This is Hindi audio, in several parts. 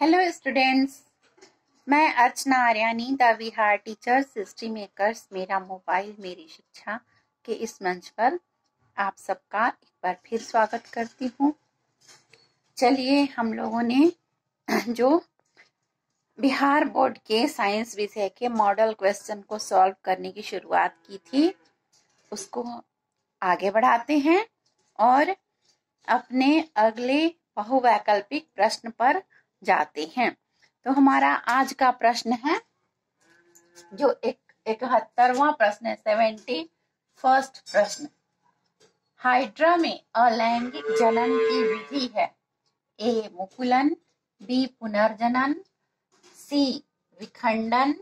हेलो स्टूडेंट्स मैं Archana Aryani the Vihar teachers history makers मेरा मोबाइल मेरी शिक्षा के इस मंच पर आप सबका एक बार फिर स्वागत करती हूँ। चलिए हम लोगों ने जो बिहार बोर्ड के साइंस विषय के मॉडल क्वेश्चन को सॉल्व करने की शुरुआत की थी, उसको आगे बढ़ाते हैं और अपने अगले बहुवैकल्पिक प्रश्न पर जाते हैं। तो हमारा आज का प्रश्न है, जो एक, इकहत्तरवा प्रश्न है, सेवेंटी फ़र्स्ट प्रश्न। हाइड्रा में अलैंगिक जनन की विधि है। ए, मुकुलन, बी, पुनर्जनन, सी, विखंडन,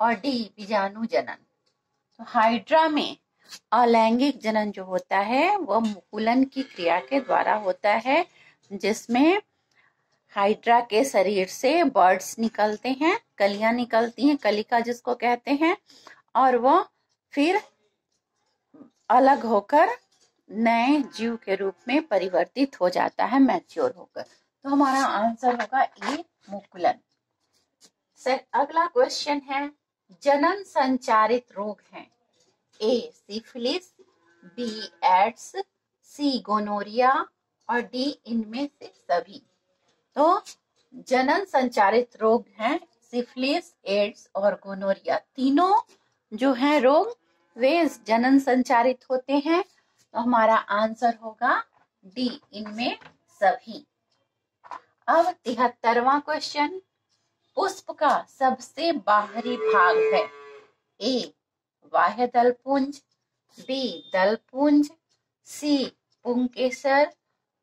और डी बीजाणु जनन तो हाइड्रा में अलैंगिक जनन जो होता है, वह मुकुलन की क्रिया के द्वारा होता है, जिसमें हाइड्रा के शरीर से बर्ड्स निकलते हैं, कलियाँ निकलती हैं, कलिका जिसको कहते हैं, और वो फिर अलग होकर नए जीव के रूप में परिवर्तित हो जाता है मैच्योर होकर। तो हमारा आंसर होगा ए, मुकुलन। सर अगला क्वेश्चन है, जनन संचारित रोग है। A syphilis B AIDS C gonorrhoea और डी इनमें से सभी। तो जनन संचारित रोग हैं, सिफिलिस, एड्स और गोनोरिया। तीनों जो है रोग, वे जनन संचारित होते हैं। तो हमारा आंसर होगा डी, इनमें सभी। अब तिहत्तरवा क्वेश्चन। पुष्प का सबसे बाहरी भाग है। ए, बाह्य दलपुंज, बी, दलपुंज, सी, पुंकेसर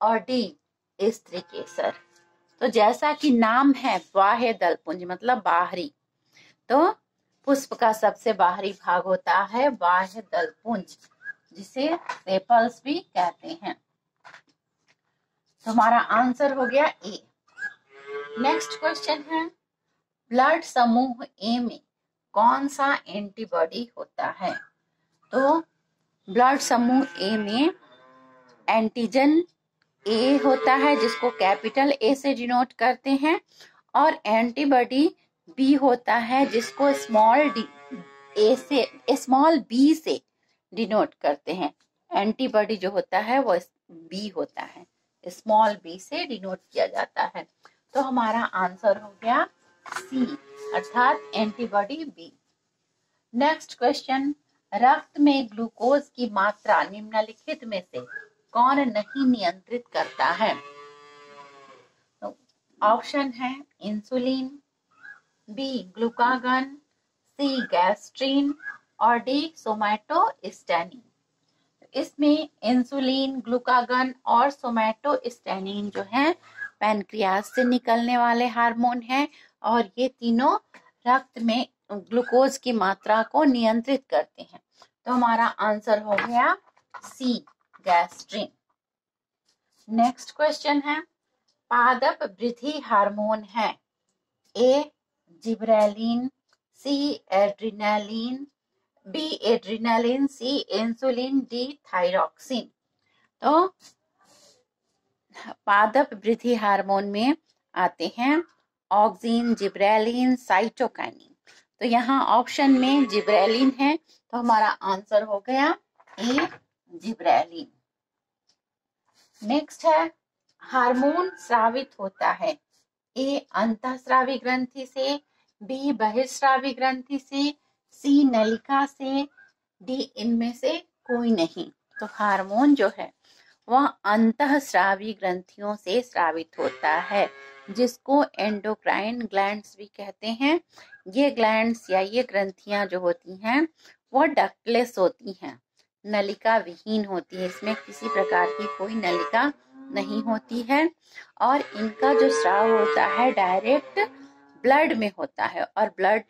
और डी स्त्री केसर तो जैसा कि नाम है बाह्य दलपुंज मतलब बाहरी तो पुष्प का सबसे बाहरी भाग होता है बाह्य दलपुंज, जिसे सेपल्स भी कहते हैं। तो हमारा आंसर हो गया ए। नेक्स्ट क्वेश्चन है, ब्लड समूह ए में कौन सा एंटीबॉडी होता है? तो ब्लड समूह ए में एंटीजन ए होता है, जिसको कैपिटल ए से डिनोट करते हैं, और एंटीबॉडी बी होता है, जिसको स्मॉल डी ए से स्मॉल बी से डिनोट करते हैं। एंटीबॉडी जो होता है, वो बी होता है। स्मॉल बी से डिनोट किया जाता है। तो हमारा आंसर हो गया सी अर्थात एंटीबॉडी बी नेक्स्ट क्वेश्चन रक्त में ग्लूकोज की मात्रा निम्नलिखित में से कौन नहीं नियंत्रित करता है? तो ऑप्शन है insulin, B glucagon, C gastrin और डी सोमैटोस्टेनिन। इसमें इंसुलिन, ग्लूकागन और सोमैटोस्टेनिन जो है पैनक्रियाज से निकलने वाले हार्मोन हैं और ये तीनों रक्त में ग्लूकोज की मात्रा को नियंत्रित करते हैं। तो हमारा आंसर हो गया सी। गैस्ट्रिन। नेक्स्ट क्वेश्चन है, पादप वृद्धि हार्मोन है। A, gibberellin, C, adrenaline, B, adrenaline, C, insulin, D, thyroxine. तो पादप वृद्धि हार्मोन में आते हैं ऑक्सिन, जिब्रेलिन, साइटोकाइनिन। तो यहाँ ऑप्शन में जिब्रेलिन है तो हमारा आंसर हो गया ए, जिब्रेलिन। नेक्स्ट है हार्मोन स्रावित होता है। ए अंतःस्रावी ग्रंथि से बी बहिर्स्रावी ग्रंथि से सी नलिका से डी इनमें से कोई नहीं। तो हार्मोन जो है, वह अंतःस्रावी ग्रंथियों से स्रावित होता है, जिसको एंडोक्राइन ग्लैंड्स भी कहते हैं। ये ग्लैंड्स या ये ग्रंथियाँ जो होती हैं, वो डकलेस होती हैं। नलिका विहीन होती है। इसमें किसी प्रकार की कोई नलिका नहीं होती है और इनका जो स्राव होता है डायरेक्ट ब्लड में होता है और ब्लड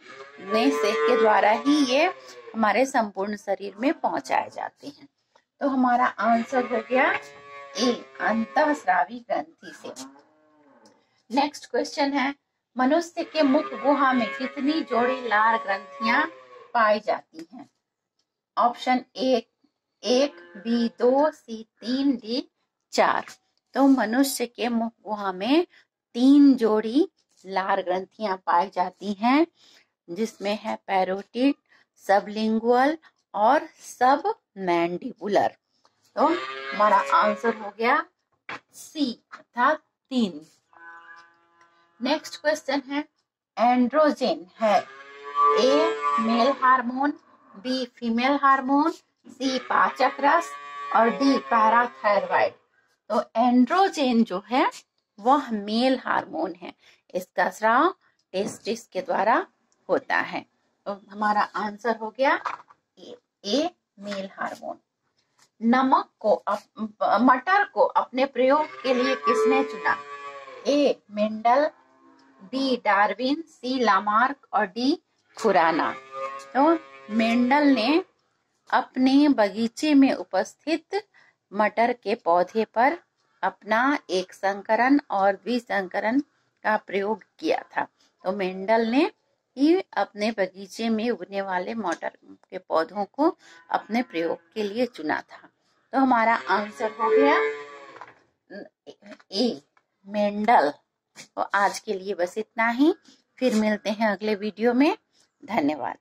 में से के द्वारा ही ये हमारे संपूर्ण शरीर में पहुँचाए जाते हैं। तो हमारा आंसर हो गया ए अंत श्रावी ग्रंथि से। नेक्स्ट क्वेश्चन है, मनुष्य के मुख गुहा में कितनी जोड़ी लार ग्रंथियाँ पाई जाती हैं? ऑप्शन एक एक, बी, दो, सी, तीन, डी, चार। तो मनुष्य के मुख गुहा में तीन जोड़ी लार ग्रंथियाँ पाई जाती हैं, जिसमें है पैरोटिड, सबलिंगुअल और सब मैंडिबुलर तो हमारा आंसर हो गया सी अर्थात तीन। नेक्स्ट क्वेश्चन है, एंड्रोजेन है। A, male hormone, B, female hormone C पाचक रस और डी पैराथायरॉइड। तो एंड्रोजेन जो है वह मेल हार्मोन है। इसका स्राव टेस्टिस के द्वारा होता है। तो हमारा आंसर हो गया ए, ए मेल हार्मोन। नमक को अप, मटर को अपने प्रयोग के लिए किसने चुना? A Mendel B Darwin C Lamarck और डी खुराना। तो मेंडल ने अपने बगीचे में उपस्थित मटर के पौधे पर अपना एक संकरण और द्विसंकरण का प्रयोग किया था। तो मेंडल ने ही अपने बगीचे में उगने वाले मटर के पौधों को अपने प्रयोग के लिए चुना था। तो हमारा आंसर हो गया ए मेंडल तो आज के लिए बस इतना ही। फिर मिलते हैं अगले वीडियो में। धन्यवाद।